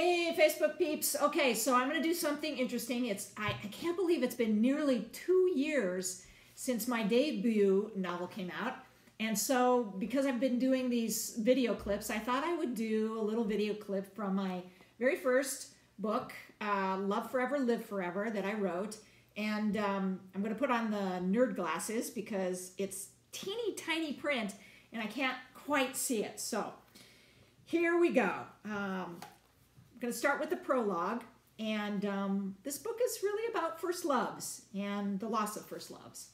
Hey, Facebook peeps. Okay, so I'm going to do something interesting. It's I, I can't believe it's been nearly two years since my debut novel came out. And so, because I've been doing these video clips, I thought I would do a little video clip from my very first book, uh, Love Forever, Live Forever, that I wrote. And um, I'm going to put on the nerd glasses because it's teeny tiny print and I can't quite see it. So, here we go. Um, I'm going to start with the prologue. And um, this book is really about first loves and the loss of first loves.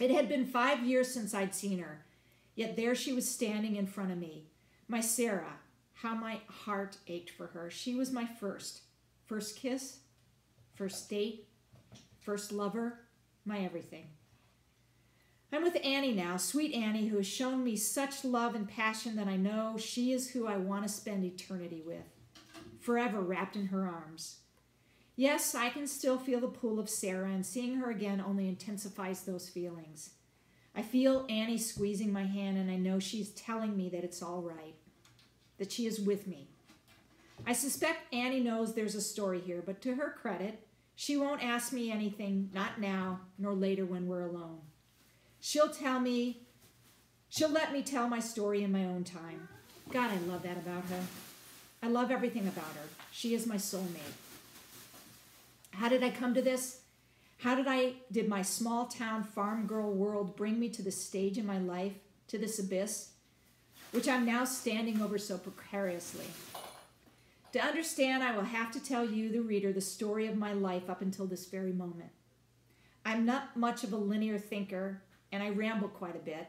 It had been five years since I'd seen her, yet there she was standing in front of me. My Sarah, how my heart ached for her. She was my first. First kiss, first date, first lover, my everything. I'm with Annie now, sweet Annie, who has shown me such love and passion that I know she is who I want to spend eternity with, forever wrapped in her arms. Yes, I can still feel the pull of Sarah, and seeing her again only intensifies those feelings. I feel Annie squeezing my hand, and I know she's telling me that it's all right, that she is with me. I suspect Annie knows there's a story here, but to her credit, she won't ask me anything, not now, nor later when we're alone. She'll tell me, she'll let me tell my story in my own time. God, I love that about her. I love everything about her. She is my soulmate. How did I come to this? How did I did my small town farm girl world bring me to this stage in my life, to this abyss, which I'm now standing over so precariously? To understand, I will have to tell you, the reader, the story of my life up until this very moment. I'm not much of a linear thinker, and I ramble quite a bit,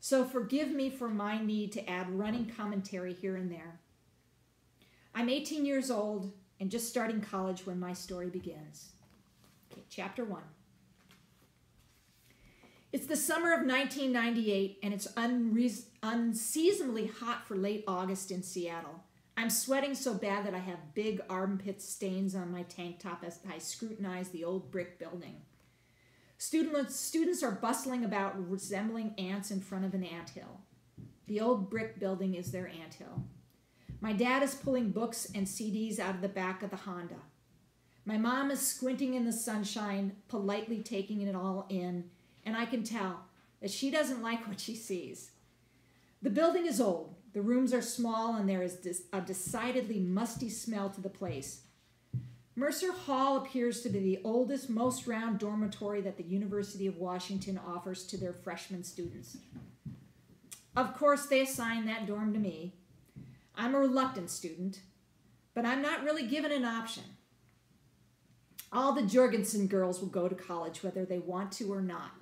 so forgive me for my need to add running commentary here and there. I'm 18 years old and just starting college when my story begins. Okay, chapter one. It's the summer of 1998 and it's unseasonably hot for late August in Seattle. I'm sweating so bad that I have big armpit stains on my tank top as I scrutinize the old brick building. Students, students are bustling about, resembling ants in front of an anthill. The old brick building is their anthill. My dad is pulling books and CDs out of the back of the Honda. My mom is squinting in the sunshine, politely taking it all in, and I can tell that she doesn't like what she sees. The building is old, the rooms are small, and there is a decidedly musty smell to the place. Mercer Hall appears to be the oldest, most round dormitory that the University of Washington offers to their freshman students. Of course, they assign that dorm to me, I'm a reluctant student, but I'm not really given an option. All the Jorgensen girls will go to college whether they want to or not.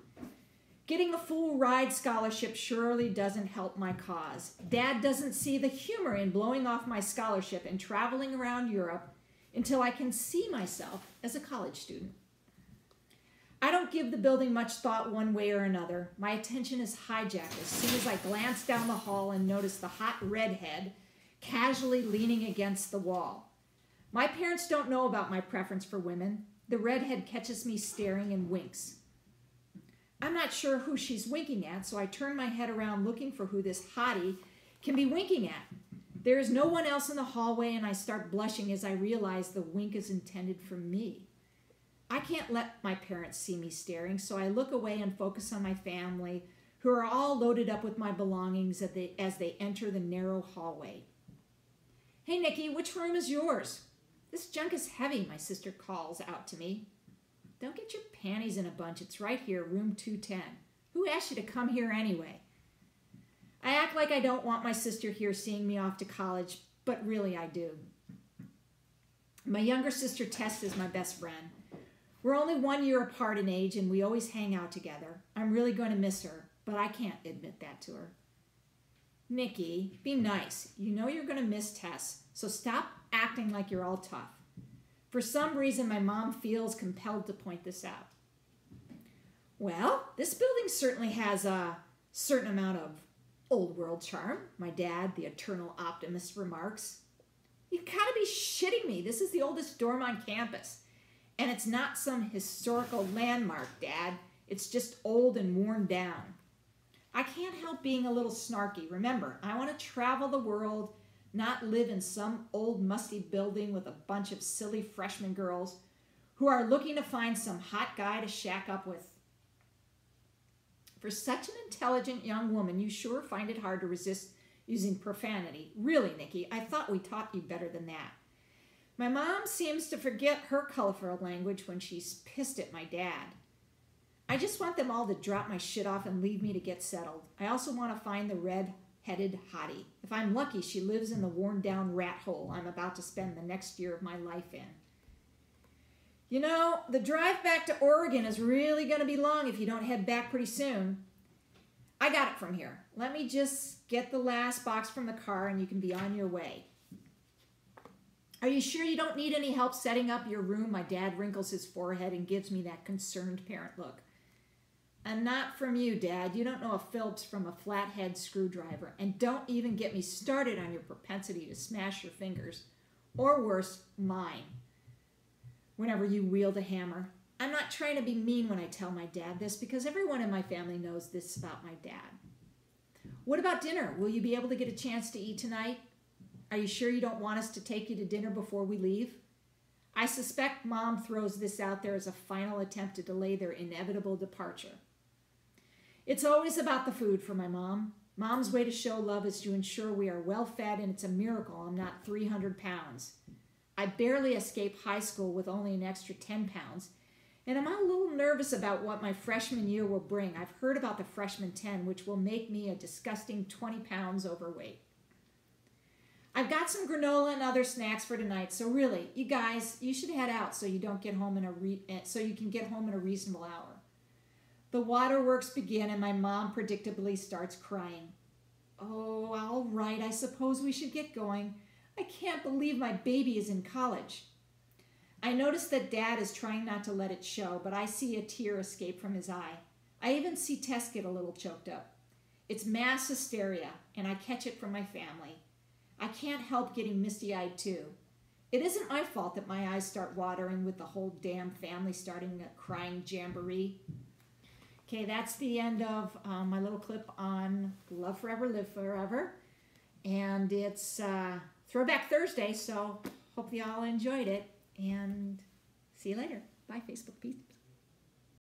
Getting a full ride scholarship surely doesn't help my cause. Dad doesn't see the humor in blowing off my scholarship and traveling around Europe until I can see myself as a college student. I don't give the building much thought one way or another. My attention is hijacked as soon as I glance down the hall and notice the hot redhead casually leaning against the wall. My parents don't know about my preference for women. The redhead catches me staring and winks. I'm not sure who she's winking at, so I turn my head around looking for who this hottie can be winking at. There is no one else in the hallway, and I start blushing as I realize the wink is intended for me. I can't let my parents see me staring, so I look away and focus on my family, who are all loaded up with my belongings as they, as they enter the narrow hallway. Hey, Nikki, which room is yours? This junk is heavy, my sister calls out to me. Don't get your panties in a bunch. It's right here, room 210. Who asked you to come here anyway? I act like I don't want my sister here seeing me off to college, but really I do. My younger sister Tess is my best friend. We're only one year apart in age and we always hang out together. I'm really going to miss her, but I can't admit that to her. Nikki, be nice. You know you're going to miss Tess, so stop acting like you're all tough. For some reason, my mom feels compelled to point this out. Well, this building certainly has a certain amount of old world charm, my dad, the eternal optimist, remarks. You gotta be shitting me. This is the oldest dorm on campus. And it's not some historical landmark, Dad. It's just old and worn down. I can't help being a little snarky. Remember, I want to travel the world, not live in some old musty building with a bunch of silly freshman girls who are looking to find some hot guy to shack up with. For such an intelligent young woman, you sure find it hard to resist using profanity. Really, Nikki, I thought we taught you better than that. My mom seems to forget her colorful language when she's pissed at my dad. I just want them all to drop my shit off and leave me to get settled. I also want to find the red headed hottie. If I'm lucky, she lives in the worn down rat hole I'm about to spend the next year of my life in. You know, the drive back to Oregon is really going to be long if you don't head back pretty soon. I got it from here. Let me just get the last box from the car and you can be on your way. Are you sure you don't need any help setting up your room? My dad wrinkles his forehead and gives me that concerned parent look. And not from you, Dad. You don't know a Phillips from a flathead screwdriver. And don't even get me started on your propensity to smash your fingers. Or worse, mine. Whenever you wield a hammer. I'm not trying to be mean when I tell my dad this because everyone in my family knows this about my dad. What about dinner? Will you be able to get a chance to eat tonight? Are you sure you don't want us to take you to dinner before we leave? I suspect Mom throws this out there as a final attempt to delay their inevitable departure. It's always about the food for my mom. Mom's way to show love is to ensure we are well fed, and it's a miracle I'm not 300 pounds. I barely escaped high school with only an extra 10 pounds, and I'm a little nervous about what my freshman year will bring. I've heard about the freshman 10, which will make me a disgusting 20 pounds overweight. I've got some granola and other snacks for tonight, so really, you guys, you should head out so you don't get home in a re- eh, so you can get home in a reasonable hour. The waterworks begin, and my mom predictably starts crying. Oh, all right, I suppose we should get going. I can't believe my baby is in college. I notice that Dad is trying not to let it show, but I see a tear escape from his eye. I even see Tess get a little choked up. It's mass hysteria, and I catch it from my family. I can't help getting misty eyed too. It isn't my fault that my eyes start watering with the whole damn family starting a crying jamboree. Okay, that's the end of um, my little clip on Love Forever, Live Forever. And it's uh, Throwback Thursday, so hope you all enjoyed it. And see you later. Bye, Facebook. Peace.